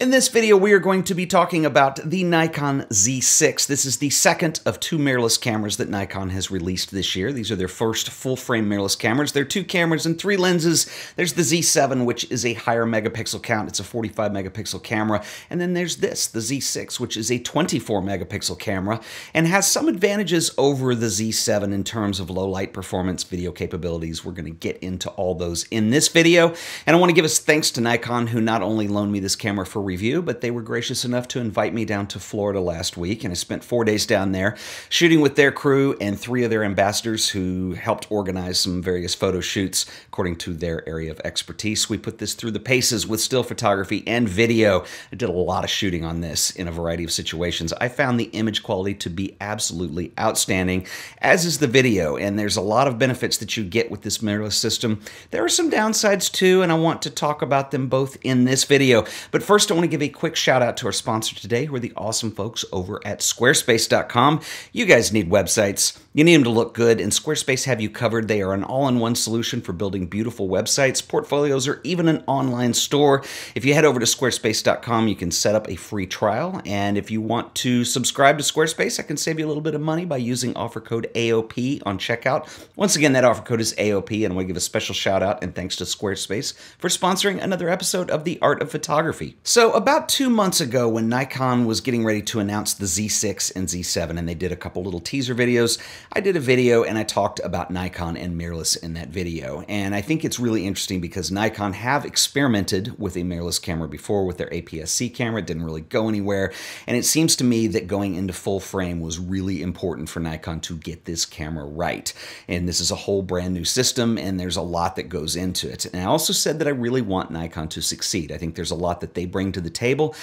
In this video, we are going to be talking about the Nikon Z6. This is the second of two mirrorless cameras that Nikon has released this year. These are their first full-frame mirrorless cameras. They're two cameras and three lenses. There's the Z7, which is a higher megapixel count. It's a 45 megapixel camera. And then there's this, the Z6, which is a 24 megapixel camera and has some advantages over the Z7 in terms of low light performance, video capabilities. We're going to get into all those in this video. And I want to give us thanks to Nikon, who not only loaned me this camera for review, but they were gracious enough to invite me down to Florida last week, and I spent four days down there shooting with their crew and three of their ambassadors who helped organize some various photo shoots according to their area of expertise. We put this through the paces with still photography and video. I did a lot of shooting on this in a variety of situations. I found the image quality to be absolutely outstanding, as is the video, and there's a lot of benefits that you get with this mirrorless system. There are some downsides too, and I want to talk about them both in this video. But first, I want to give a quick shout out to our sponsor today, who are the awesome folks over at squarespace.com. You guys need websites. You need them to look good, and Squarespace have you covered. They are an all in one solution for building beautiful websites, portfolios, or even an online store. If you head over to squarespace.com, you can set up a free trial. And if you want to subscribe to Squarespace, I can save you a little bit of money by using offer code AOP on checkout. Once again, that offer code is AOP, and I want to give a special shout out and thanks to Squarespace for sponsoring another episode of The Art of Photography. So, about two months ago, when Nikon was getting ready to announce the Z6 and Z7, and they did a couple little teaser videos, I did a video and I talked about Nikon and mirrorless in that video. And I think it's really interesting because Nikon have experimented with a mirrorless camera before with their APS-C camera. It didn't really go anywhere. And it seems to me that going into full frame was really important for Nikon to get this camera right. And this is a whole brand new system and there's a lot that goes into it. And I also said that I really want Nikon to succeed. I think there's a lot that they bring to the table.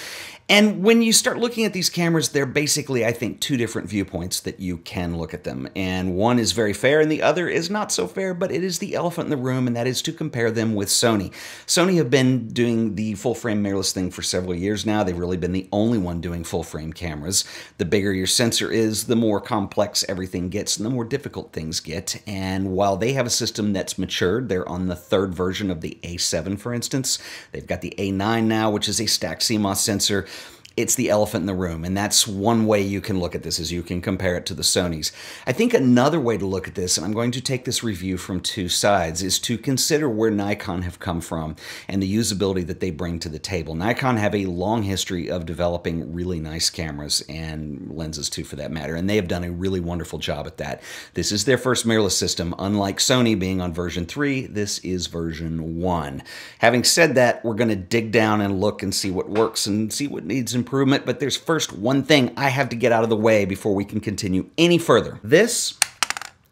And when you start looking at these cameras, they're basically, I think, two different viewpoints that you can look at them and one is very fair and the other is not so fair, but it is the elephant in the room, and that is to compare them with Sony. Sony have been doing the full frame mirrorless thing for several years now. They've really been the only one doing full frame cameras. The bigger your sensor is, the more complex everything gets and the more difficult things get. And while they have a system that's matured, they're on the third version of the A7, for instance. They've got the A9 now, which is a stacked CMOS sensor it's the elephant in the room. And that's one way you can look at this is you can compare it to the Sony's. I think another way to look at this, and I'm going to take this review from two sides, is to consider where Nikon have come from and the usability that they bring to the table. Nikon have a long history of developing really nice cameras and lenses too for that matter, and they have done a really wonderful job at that. This is their first mirrorless system. Unlike Sony being on version 3, this is version 1. Having said that, we're going to dig down and look and see what works and see what needs improvement improvement, but there's first one thing I have to get out of the way before we can continue any further. This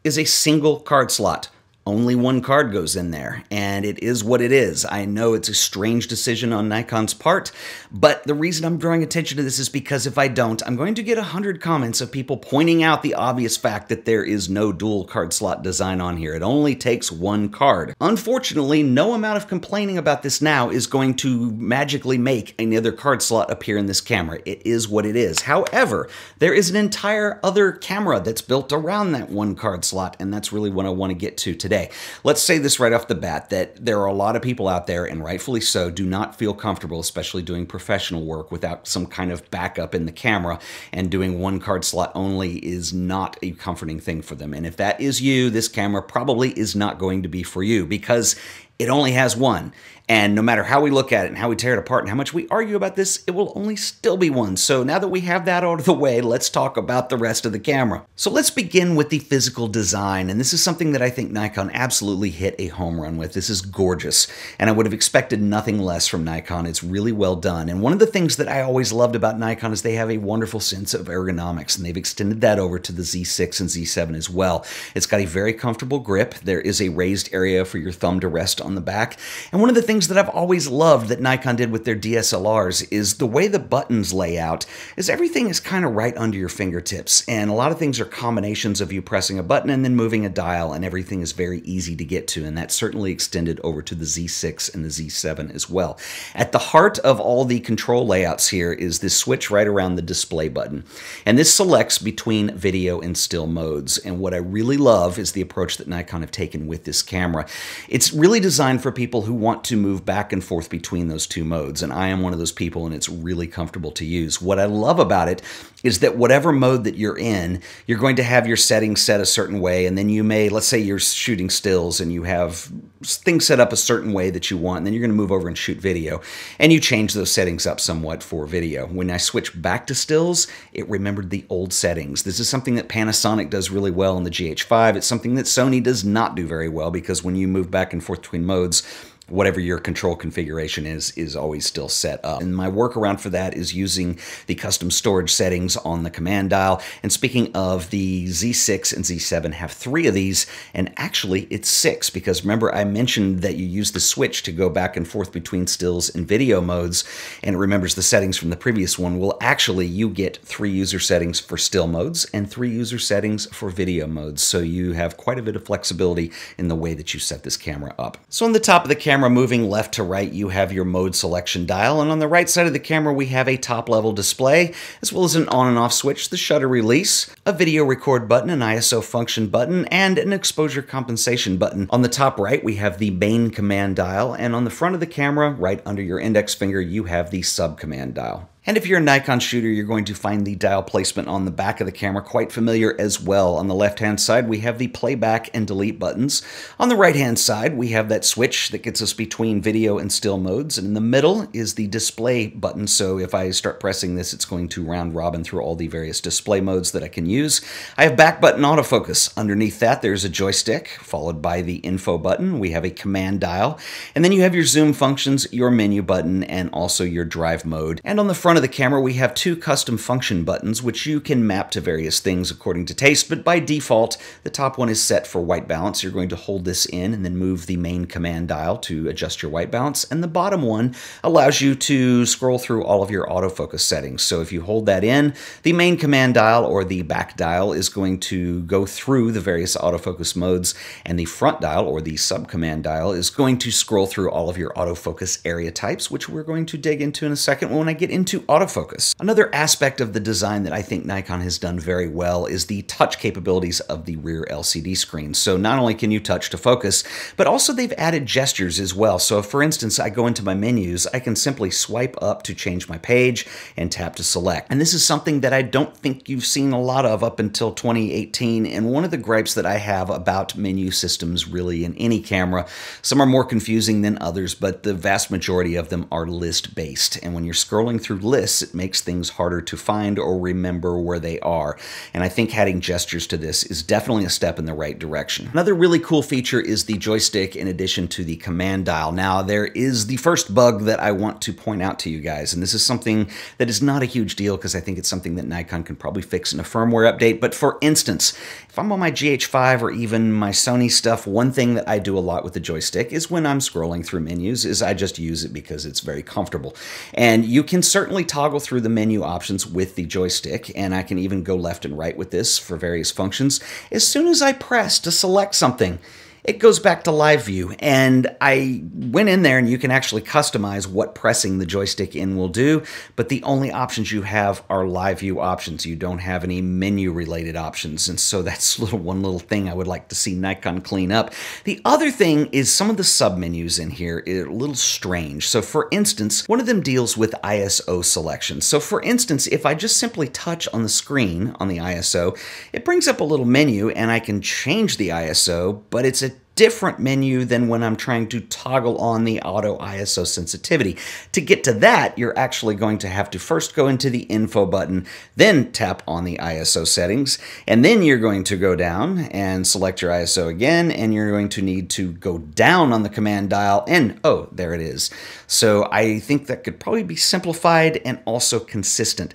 is a single card slot only one card goes in there, and it is what it is. I know it's a strange decision on Nikon's part, but the reason I'm drawing attention to this is because if I don't, I'm going to get 100 comments of people pointing out the obvious fact that there is no dual card slot design on here. It only takes one card. Unfortunately, no amount of complaining about this now is going to magically make another card slot appear in this camera. It is what it is. However, there is an entire other camera that's built around that one card slot, and that's really what I want to get to today today. Let's say this right off the bat that there are a lot of people out there, and rightfully so, do not feel comfortable, especially doing professional work without some kind of backup in the camera, and doing one card slot only is not a comforting thing for them. And if that is you, this camera probably is not going to be for you because it only has one. And no matter how we look at it and how we tear it apart and how much we argue about this, it will only still be one. So now that we have that out of the way, let's talk about the rest of the camera. So let's begin with the physical design. And this is something that I think Nikon absolutely hit a home run with. This is gorgeous. And I would have expected nothing less from Nikon. It's really well done. And one of the things that I always loved about Nikon is they have a wonderful sense of ergonomics. And they've extended that over to the Z6 and Z7 as well. It's got a very comfortable grip. There is a raised area for your thumb to rest on the back. And one of the things that I've always loved that Nikon did with their DSLRs is the way the buttons lay out is everything is kind of right under your fingertips. And a lot of things are combinations of you pressing a button and then moving a dial and everything is very easy to get to. And that certainly extended over to the Z6 and the Z7 as well. At the heart of all the control layouts here is this switch right around the display button. And this selects between video and still modes. And what I really love is the approach that Nikon have taken with this camera. It's really designed for people who want to move back and forth between those two modes. And I am one of those people, and it's really comfortable to use. What I love about it is that whatever mode that you're in, you're going to have your settings set a certain way. And then you may, let's say you're shooting stills and you have things set up a certain way that you want. And then you're going to move over and shoot video. And you change those settings up somewhat for video. When I switch back to stills, it remembered the old settings. This is something that Panasonic does really well in the GH5. It's something that Sony does not do very well because when you move back and forth between modes, whatever your control configuration is, is always still set up. And my workaround for that is using the custom storage settings on the command dial. And speaking of the Z6 and Z7 have three of these, and actually it's six, because remember I mentioned that you use the switch to go back and forth between stills and video modes, and it remembers the settings from the previous one. Well, actually you get three user settings for still modes and three user settings for video modes. So you have quite a bit of flexibility in the way that you set this camera up. So on the top of the camera, camera moving left to right, you have your mode selection dial, and on the right side of the camera, we have a top-level display, as well as an on and off switch, the shutter release, a video record button, an ISO function button, and an exposure compensation button. On the top right, we have the main command dial, and on the front of the camera, right under your index finger, you have the sub-command dial. And if you're a Nikon shooter, you're going to find the dial placement on the back of the camera quite familiar as well. On the left-hand side, we have the playback and delete buttons. On the right-hand side, we have that switch that gets us between video and still modes. And in the middle is the display button. So if I start pressing this, it's going to round robin through all the various display modes that I can use. I have back button autofocus. Underneath that, there's a joystick, followed by the info button. We have a command dial. And then you have your zoom functions, your menu button, and also your drive mode. And on the front front of the camera, we have two custom function buttons, which you can map to various things according to taste, but by default, the top one is set for white balance. You're going to hold this in and then move the main command dial to adjust your white balance, and the bottom one allows you to scroll through all of your autofocus settings. So if you hold that in, the main command dial or the back dial is going to go through the various autofocus modes, and the front dial or the sub command dial is going to scroll through all of your autofocus area types, which we're going to dig into in a second when I get into autofocus. Another aspect of the design that I think Nikon has done very well is the touch capabilities of the rear LCD screen. So not only can you touch to focus, but also they've added gestures as well. So for instance, I go into my menus, I can simply swipe up to change my page and tap to select. And this is something that I don't think you've seen a lot of up until 2018. And one of the gripes that I have about menu systems really in any camera, some are more confusing than others, but the vast majority of them are list based. And when you're scrolling through lists, lists, it makes things harder to find or remember where they are. And I think adding gestures to this is definitely a step in the right direction. Another really cool feature is the joystick in addition to the command dial. Now, there is the first bug that I want to point out to you guys, and this is something that is not a huge deal because I think it's something that Nikon can probably fix in a firmware update. But for instance, if I'm on my GH5 or even my Sony stuff, one thing that I do a lot with the joystick is when I'm scrolling through menus is I just use it because it's very comfortable. And you can certainly toggle through the menu options with the joystick, and I can even go left and right with this for various functions. As soon as I press to select something, it goes back to live view. And I went in there and you can actually customize what pressing the joystick in will do, but the only options you have are live view options. You don't have any menu related options. And so that's little one little thing I would like to see Nikon clean up. The other thing is some of the submenus in here are a little strange. So for instance, one of them deals with ISO selection. So for instance, if I just simply touch on the screen on the ISO, it brings up a little menu and I can change the ISO, but it's a different menu than when I'm trying to toggle on the auto ISO sensitivity. To get to that, you're actually going to have to first go into the info button, then tap on the ISO settings, and then you're going to go down and select your ISO again, and you're going to need to go down on the command dial, and oh, there it is. So I think that could probably be simplified and also consistent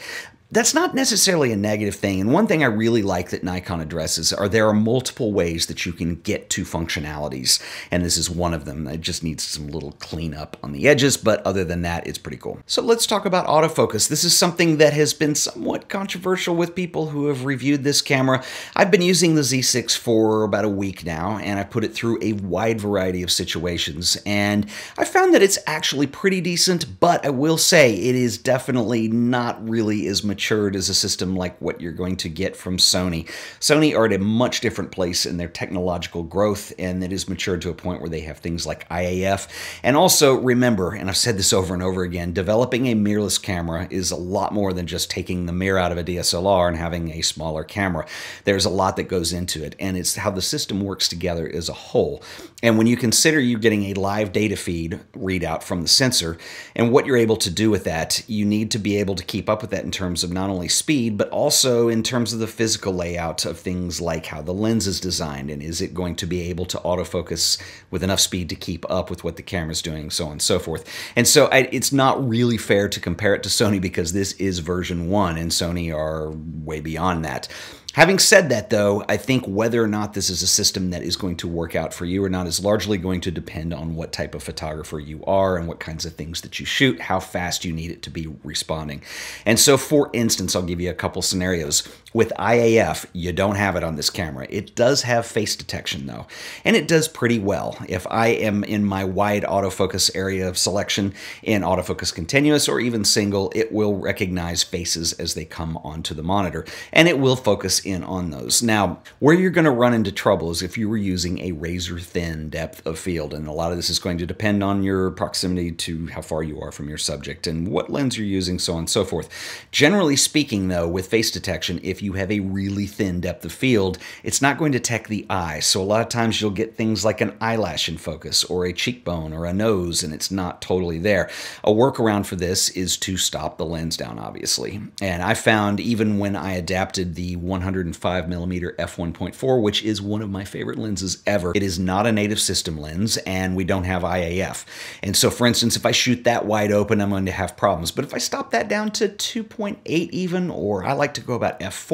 that's not necessarily a negative thing. And one thing I really like that Nikon addresses are there are multiple ways that you can get to functionalities. And this is one of them. It just needs some little cleanup on the edges, but other than that, it's pretty cool. So let's talk about autofocus. This is something that has been somewhat controversial with people who have reviewed this camera. I've been using the Z6 for about a week now, and I put it through a wide variety of situations. And I found that it's actually pretty decent, but I will say it is definitely not really as mature matured as a system like what you're going to get from Sony. Sony are at a much different place in their technological growth, and it is matured to a point where they have things like Eye AF. And also, remember, and I've said this over and over again, developing a mirrorless camera is a lot more than just taking the mirror out of a DSLR and having a smaller camera. There's a lot that goes into it, and it's how the system works together as a whole. And when you consider you getting a live data feed readout from the sensor and what you're able to do with that, you need to be able to keep up with that in terms of not only speed, but also in terms of the physical layout of things like how the lens is designed and is it going to be able to autofocus with enough speed to keep up with what the camera's doing, so on and so forth. And so I, it's not really fair to compare it to Sony because this is version one and Sony are way beyond that. Having said that, though, I think whether or not this is a system that is going to work out for you or not is largely going to depend on what type of photographer you are and what kinds of things that you shoot, how fast you need it to be responding. And so, for instance, I'll give you a couple scenarios. With Eye AF, you don't have it on this camera. It does have face detection, though, and it does pretty well. If I am in my wide autofocus area of selection in autofocus continuous or even single, it will recognize faces as they come onto the monitor, and it will focus in on those. Now, where you're going to run into trouble is if you were using a razor thin depth of field, and a lot of this is going to depend on your proximity to how far you are from your subject and what lens you're using, so on and so forth. Generally speaking, though, with face detection, if you have a really thin depth of field, it's not going to detect the eye. So a lot of times you'll get things like an eyelash in focus or a cheekbone or a nose, and it's not totally there. A workaround for this is to stop the lens down, obviously. And I found even when I adapted the 105 millimeter f1.4, which is one of my favorite lenses ever. It is not a native system lens, and we don't have Eye AF. And so, for instance, if I shoot that wide open, I'm going to have problems. But if I stop that down to 2.8 even, or I like to go about f4,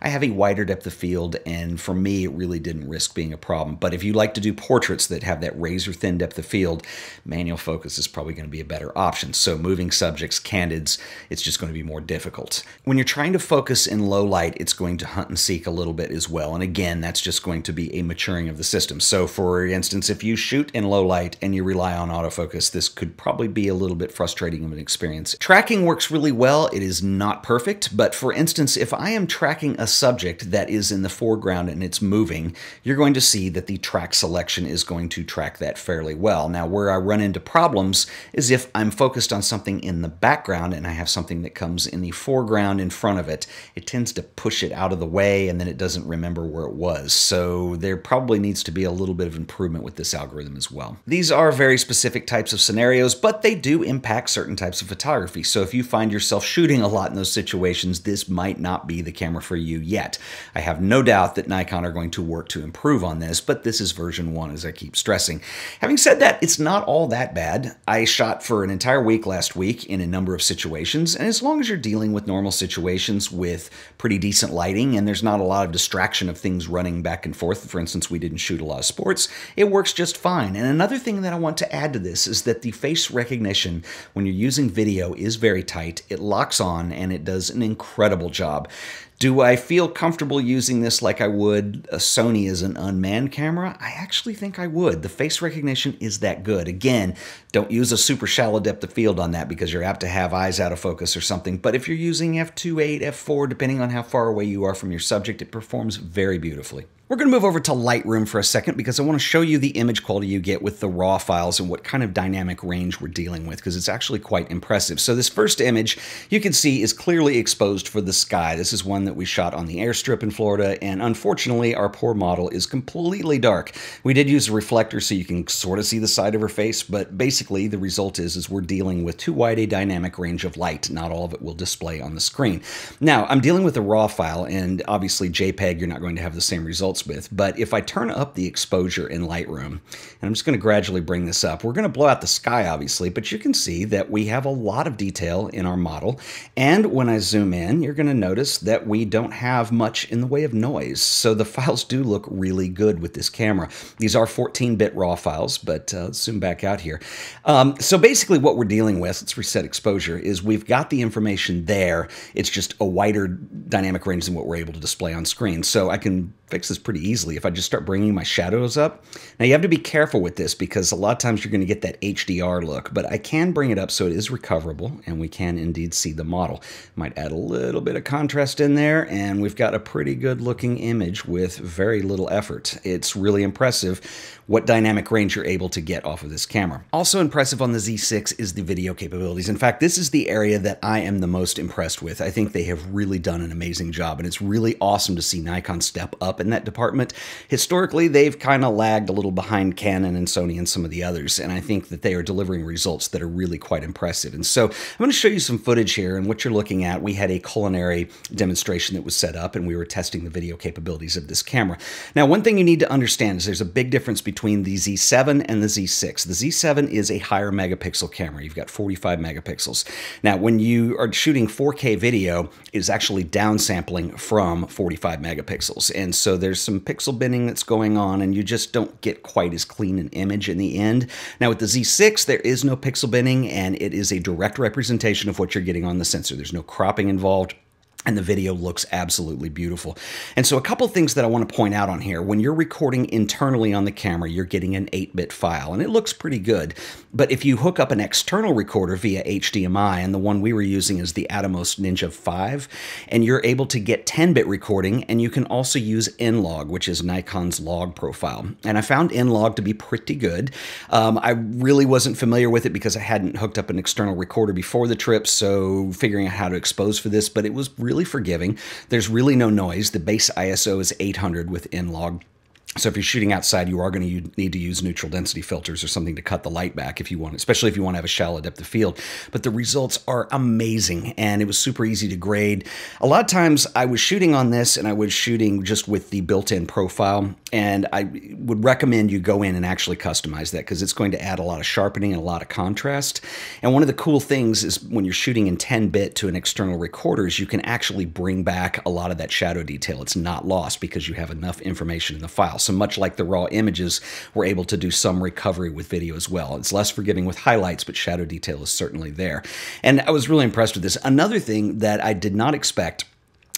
I have a wider depth of field, and for me, it really didn't risk being a problem. But if you like to do portraits that have that razor thin depth of field, manual focus is probably going to be a better option. So moving subjects, candids, it's just going to be more difficult. When you're trying to focus in low light, it's going to hunt and seek a little bit as well. And again, that's just going to be a maturing of the system. So for instance, if you shoot in low light and you rely on autofocus, this could probably be a little bit frustrating of an experience. Tracking works really well. It is not perfect, but for instance, if I am tracking a subject that is in the foreground and it's moving, you're going to see that the track selection is going to track that fairly well. Now, where I run into problems is if I'm focused on something in the background and I have something that comes in the foreground in front of it, it tends to push it out of the way and then it doesn't remember where it was. So there probably needs to be a little bit of improvement with this algorithm as well. These are very specific types of scenarios, but they do impact certain types of photography. So if you find yourself shooting a lot in those situations, this might not be the camera for you yet. I have no doubt that Nikon are going to work to improve on this, but this is version one, as I keep stressing. Having said that, it's not all that bad. I shot for an entire week last week in a number of situations, and as long as you're dealing with normal situations with pretty decent lighting, and there's not a lot of distraction of things running back and forth. For instance, we didn't shoot a lot of sports. It works just fine. And another thing that I want to add to this is that the face recognition when you're using video is very tight. It locks on and it does an incredible job. Do I feel comfortable using this like I would a Sony as an unmanned camera? I actually think I would. The face recognition is that good. Again, don't use a super shallow depth of field on that because you're apt to have eyes out of focus or something. But if you're using f2.8, f4, depending on how far away you are from your subject, it performs very beautifully. We're going to move over to Lightroom for a second because I want to show you the image quality you get with the RAW files and what kind of dynamic range we're dealing with because it's actually quite impressive. So this first image you can see is clearly exposed for the sky. This is one that we shot on the airstrip in Florida and unfortunately our poor model is completely dark. We did use a reflector so you can sort of see the side of her face but basically the result is, is we're dealing with too wide a dynamic range of light. Not all of it will display on the screen. Now I'm dealing with a RAW file and obviously JPEG you're not going to have the same results with. But if I turn up the exposure in Lightroom, and I'm just going to gradually bring this up, we're going to blow out the sky, obviously, but you can see that we have a lot of detail in our model. And when I zoom in, you're going to notice that we don't have much in the way of noise. So the files do look really good with this camera. These are 14-bit RAW files, but uh, let's zoom back out here. Um, so basically what we're dealing with, let's reset exposure, is we've got the information there. It's just a wider dynamic range than what we're able to display on screen. So I can fix this pretty easily if I just start bringing my shadows up. Now you have to be careful with this because a lot of times you're going to get that HDR look, but I can bring it up so it is recoverable and we can indeed see the model. Might add a little bit of contrast in there and we've got a pretty good looking image with very little effort. It's really impressive what dynamic range you're able to get off of this camera. Also impressive on the Z6 is the video capabilities. In fact, this is the area that I am the most impressed with. I think they have really done an amazing job, and it's really awesome to see Nikon step up in that department. Historically, they've kind of lagged a little behind Canon and Sony and some of the others, and I think that they are delivering results that are really quite impressive. And so I'm going to show you some footage here, and what you're looking at, we had a culinary demonstration that was set up, and we were testing the video capabilities of this camera. Now, one thing you need to understand is there's a big difference between the Z7 and the Z6. The Z7 is a higher megapixel camera. You've got 45 megapixels. Now, when you are shooting 4K video, it is actually downsampling from 45 megapixels. And so there's some pixel binning that's going on, and you just don't get quite as clean an image in the end. Now, with the Z6, there is no pixel binning, and it is a direct representation of what you're getting on the sensor. There's no cropping involved and the video looks absolutely beautiful. And so a couple things that I want to point out on here. When you're recording internally on the camera, you're getting an 8-bit file, and it looks pretty good. But if you hook up an external recorder via HDMI, and the one we were using is the Atomos Ninja 5, and you're able to get 10-bit recording, and you can also use N-Log, which is Nikon's log profile. And I found N-Log to be pretty good. Um, I really wasn't familiar with it because I hadn't hooked up an external recorder before the trip, so figuring out how to expose for this, but it was really really forgiving. There's really no noise. The base ISO is 800 with N-Log. So if you're shooting outside, you are going to need to use neutral density filters or something to cut the light back if you want, especially if you want to have a shallow depth of field. But the results are amazing, and it was super easy to grade. A lot of times I was shooting on this, and I was shooting just with the built-in profile, and I would recommend you go in and actually customize that because it's going to add a lot of sharpening and a lot of contrast. And one of the cool things is when you're shooting in 10-bit to an external recorder is you can actually bring back a lot of that shadow detail. It's not lost because you have enough information in the file. So much like the raw images, we're able to do some recovery with video as well. It's less forgiving with highlights, but shadow detail is certainly there. And I was really impressed with this. Another thing that I did not expect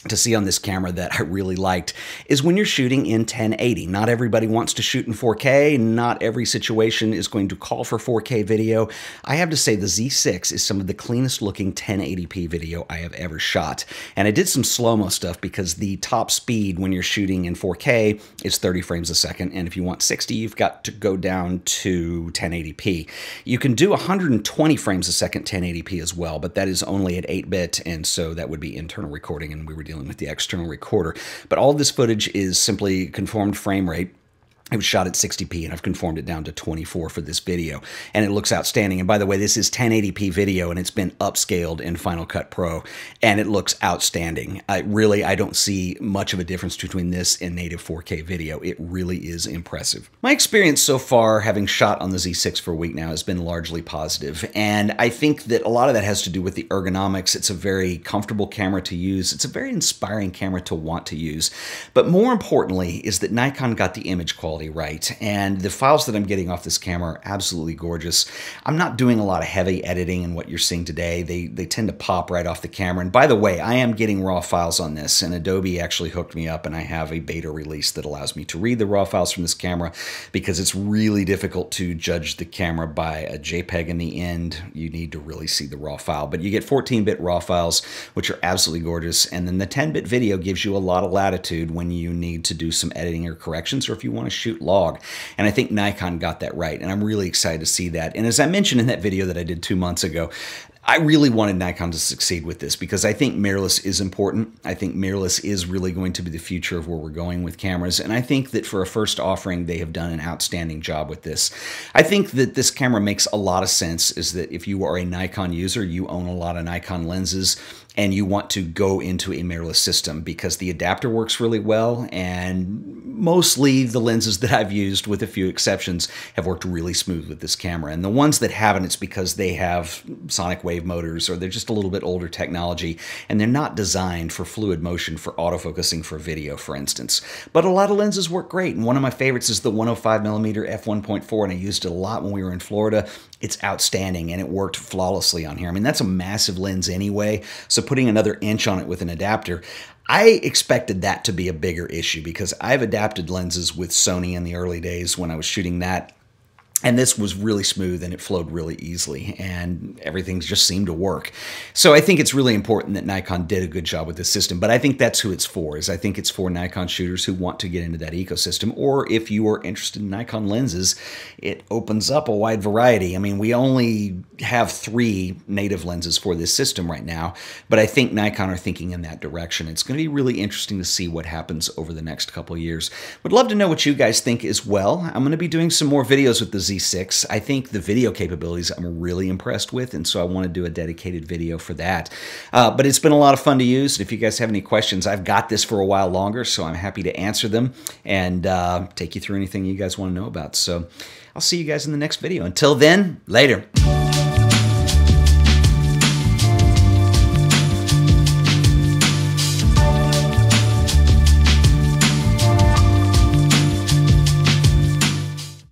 to see on this camera that I really liked is when you're shooting in 1080. Not everybody wants to shoot in 4K. Not every situation is going to call for 4K video. I have to say the Z6 is some of the cleanest looking 1080p video I have ever shot. And I did some slow-mo stuff because the top speed when you're shooting in 4K is 30 frames a second. And if you want 60, you've got to go down to 1080p. You can do 120 frames a second 1080p as well, but that is only at 8-bit. And so that would be internal recording and we were dealing with the external recorder. But all this footage is simply conformed frame rate it was shot at 60p and I've conformed it down to 24 for this video and it looks outstanding. And by the way, this is 1080p video and it's been upscaled in Final Cut Pro and it looks outstanding. I really, I don't see much of a difference between this and native 4K video. It really is impressive. My experience so far having shot on the Z6 for a week now has been largely positive and I think that a lot of that has to do with the ergonomics. It's a very comfortable camera to use. It's a very inspiring camera to want to use. But more importantly is that Nikon got the image quality quality right. And the files that I'm getting off this camera are absolutely gorgeous. I'm not doing a lot of heavy editing in what you're seeing today. They, they tend to pop right off the camera. And by the way, I am getting raw files on this, and Adobe actually hooked me up, and I have a beta release that allows me to read the raw files from this camera because it's really difficult to judge the camera by a JPEG in the end. You need to really see the raw file. But you get 14-bit raw files, which are absolutely gorgeous. And then the 10-bit video gives you a lot of latitude when you need to do some editing or corrections, or if you want to shoot log. And I think Nikon got that right. And I'm really excited to see that. And as I mentioned in that video that I did two months ago, I really wanted Nikon to succeed with this because I think mirrorless is important. I think mirrorless is really going to be the future of where we're going with cameras. And I think that for a first offering, they have done an outstanding job with this. I think that this camera makes a lot of sense is that if you are a Nikon user, you own a lot of Nikon lenses, and you want to go into a mirrorless system because the adapter works really well and mostly the lenses that I've used with a few exceptions have worked really smooth with this camera. And the ones that haven't it's because they have sonic wave motors or they're just a little bit older technology and they're not designed for fluid motion for autofocusing for video for instance. But a lot of lenses work great and one of my favorites is the 105 millimeter f1.4 and I used it a lot when we were in Florida. It's outstanding and it worked flawlessly on here. I mean that's a massive lens anyway so putting another inch on it with an adapter, I expected that to be a bigger issue because I've adapted lenses with Sony in the early days when I was shooting that and this was really smooth and it flowed really easily and everything just seemed to work. So i think it's really important that nikon did a good job with this system but i think that's who it's for is i think it's for nikon shooters who want to get into that ecosystem or if you are interested in nikon lenses it opens up a wide variety. I mean we only have three native lenses for this system right now but i think nikon are thinking in that direction. It's going to be really interesting to see what happens over the next couple years. Would love to know what you guys think as well. I'm going to be doing some more videos with the z Z6. I think the video capabilities I'm really impressed with, and so I want to do a dedicated video for that. Uh, but it's been a lot of fun to use. If you guys have any questions, I've got this for a while longer, so I'm happy to answer them and uh, take you through anything you guys want to know about. So I'll see you guys in the next video. Until then, later.